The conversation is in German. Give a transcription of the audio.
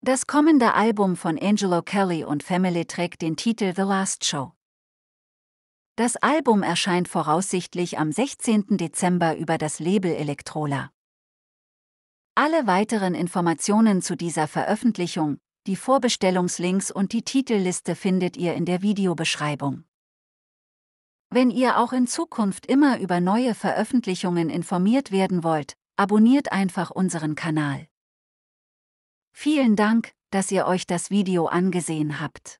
Das kommende Album von Angelo Kelly und Family trägt den Titel The Last Show. Das Album erscheint voraussichtlich am 16. Dezember über das Label Elektrola. Alle weiteren Informationen zu dieser Veröffentlichung, die Vorbestellungslinks und die Titelliste findet ihr in der Videobeschreibung. Wenn ihr auch in Zukunft immer über neue Veröffentlichungen informiert werden wollt, abonniert einfach unseren Kanal. Vielen Dank, dass ihr euch das Video angesehen habt.